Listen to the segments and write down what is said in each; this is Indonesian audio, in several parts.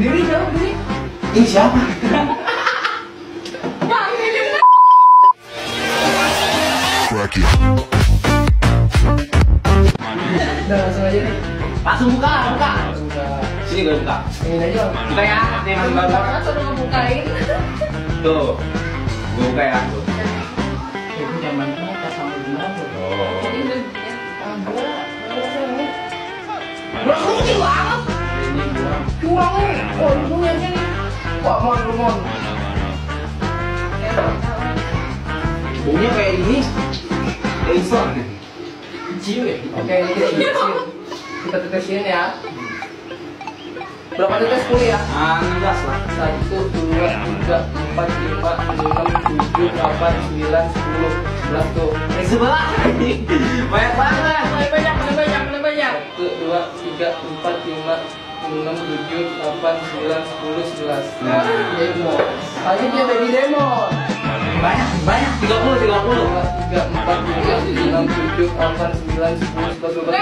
Ini siapa? Bang, ini. Udah langsung aja nih. Langsung buka, buka. Buka. Sini gue buka. Ini aja. Buka ya, nih. Karena sudah ngebukain. Tuh. Gue buka ya. Tuh. Itu zaman sama gimana tuh? Oh. Ini udah ah, gua, gua sayang Oh, itu yang ini. Wah, mon, lu, mon. Baunya kayak ini. Kayak Islam. Kecil ya? Oke, ini kita kecil. Kita tetesin ya. Berapa tetes kulit ya? Ah, 16 lah. Satu, dua, tiga, empat, lima, enam, tujuh, delapan, sembilan, sepuluh, sebelas tuh. Yang sebelah. Banyak banget. Banyak, banyak, mulai banyak. Satu, dua, tiga, empat, lima, enam, tujuh, delapan, sembilan, sepuluh, sebelas. Nah. Demon. Tadi dia baby demon. Banyak, banyak. 30, 30. Dua, tiga, empat, lima, enam, tujuh, delapan, sembilan, sepuluh, sebelas, dua belas.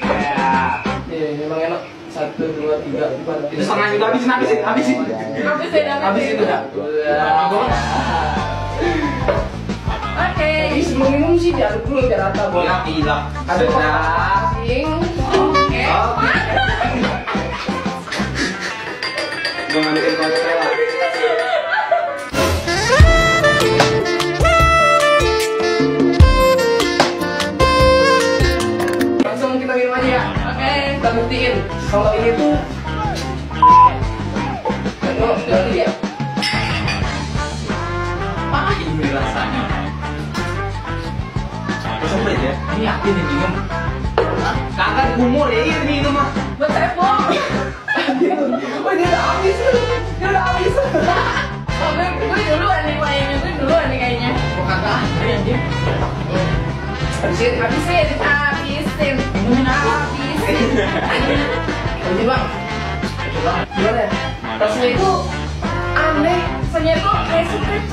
Ya. Iya, memang enak. Satu, dua, tiga, empat. Itu setengah juga habisin, habisin, habisin. Habis itu dah. Sih diaduk dulu biar rata bol. Iya, tidak. Aduk masing. Oke. Gue lah. Langsung kita minum aja ya. Oke. Kita buktiin kalau ini tuh Ini yakin nih minum. Kagak kumur ya, ini minum mah. Buat. Oh, dia udah habis. Dia udah habis. Oh, gue, gue duluan nih kayaknya. Gue duluan nih kayaknya. Oh, kagak. Ini anjing. Habisin, habisin. Habisin, habisin. Habisin. Anjing, Bang. Gimana ya? Rasanya itu aneh. Rasanya tuh kayak semprit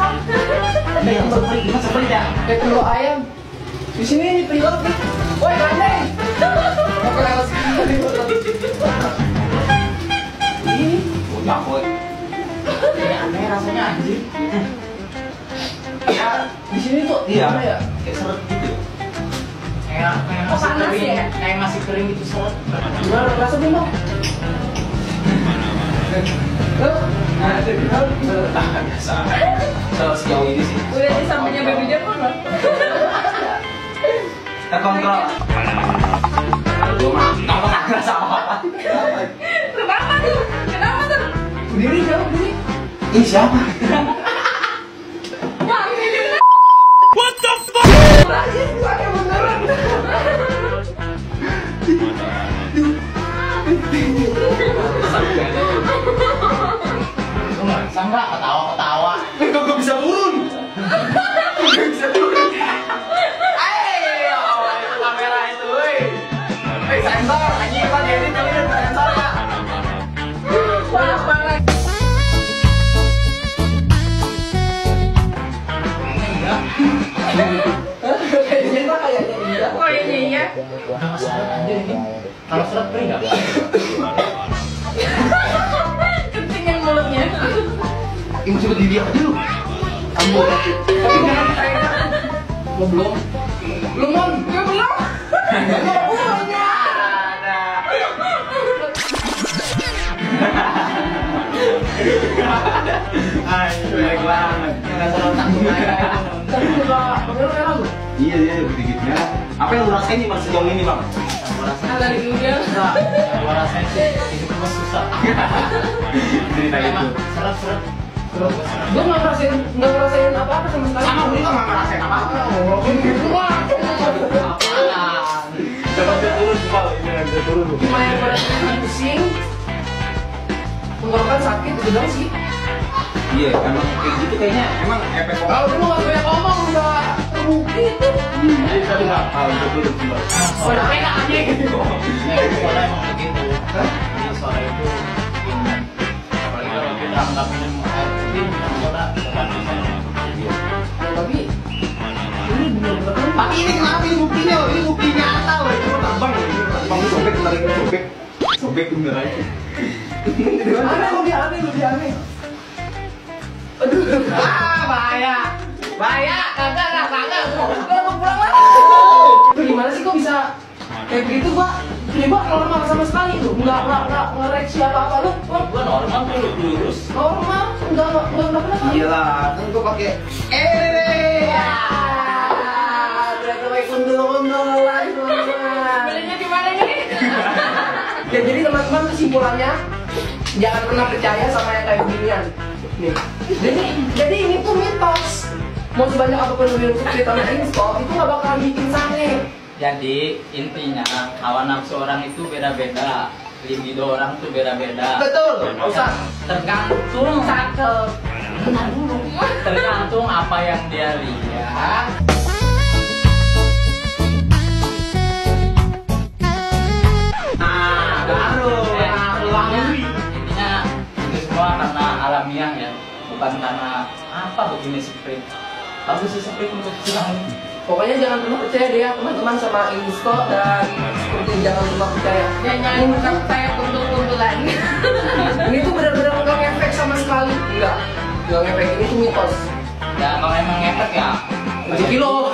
Ada yang semprit, gimana semprit ya? Kayak telur ayam. Di sini ini pilot nih. Woi, gandeng. Oke, lewat sini. Ini Udah, boy. kayak aneh rasanya anjing. Ya, di sini tuh Iya. gimana ya? Kayak seret gitu. Kayak kayak Oh, masih kering, ya? kayak masih kering gitu seret. Gimana rasanya bang? Nah, itu Ah, biasa. Kalau sejauh ini sih. Udah sampingnya baby demon Kalau gue mah nggak pernah ngerasa apa-apa. Kenapa tuh? Kenapa tuh? berdiri jauh berdiri. Ini siapa? Bang, ini Rajin, pakai beneran. Lu nggak bisa nggak ketawa ketawa? Kok gue bisa turun? Gue bisa turun. Kayaknya iya. Oh ini ya. Nggak? Kencingin mulutnya. Ini coba diri aja lu. Ambo tapi. Jangan Lo belum? Belum mon? Gue belum. Ayo, baik banget. Nggak salah tanggung aja. Tapi juga bener merah lu. Iya, iya, dikitnya. Apa yang lu rasain nih mas sejauh ini bang? Ah, dari Google. Gua rasain sih hidup gua susah. Cerita itu. Seret-seret. Gua nggak ngerasain nggak ngerasain apa-apa sama sekali. Sama gue juga nggak ngerasain apa-apa. Oh, ini gua. Coba bisa turun, Pak. Ini. Cuma yang berat pusing. Tenggorokan sakit itu doang sih. Iya, emang kayak gitu kayaknya emang efek. Kalau dulu nggak banyak ngomong udah terbukti itu. Jadi tadi nggak tahu itu turun coba. Udah enak aja gitu. Soalnya emang begitu. Sore itu ini apalagi kalau kita nggak minum air putih, minum soda, soda bisa. Ya, tapi ini bener-bener Tapi ini kenapa ini buktinya? Ini bukti nyata loh. Itu terbang. Ini terbang sobek tarik sobek bener aja. Aneh lebih aneh lebih aneh. Aduh. Ah, bahaya. Bahaya, kagak, kagak, kagak. Gua mau pulang lah. Lu gimana sih kok bisa kayak begitu gua? Ini gua normal sama sekali tuh. Enggak enggak enggak ngereaksi apa-apa lu. Gua normal tuh lurus. normal, enggak enggak enggak pernah. Gila, kan gua pakai eh. Ya, berarti pakai kundul-kundul teman-teman. Belinya di mana nih? Ya jadi teman-teman kesimpulannya jangan pernah percaya sama yang kayak beginian. Nih. Jadi jadi ini tuh mitos. Mau sebanyak apa pun lu yang sukses sama install itu nggak bakalan bikin sange. Jadi intinya hawa nafsu orang itu beda-beda. Libido orang tuh beda-beda. Betul, usah. Tergantung Cakep. tergantung apa yang dia lihat. Karena apa begini sprint. Bagus sih sprint untuk silang. Pokoknya jangan pernah percaya deh ya teman-teman sama Insto dan seperti jangan pernah percaya. Dan jangan buka kayak kuntul-kuntulan. Ini tuh benar-benar nggak ngefek sama sekali. Enggak, nggak ngefek ini tuh mitos. Ya kalau emang ngefek ya Rezeki lo. Mana